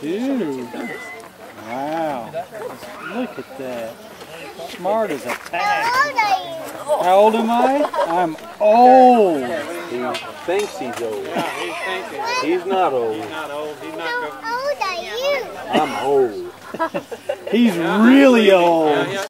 Two. Wow. Look at that. Smart as a tack. How old am I? I'm old. He thinks he's old. Yeah, he's thinking. He's not old. He's not old. He's not go- I'm old. He's really old.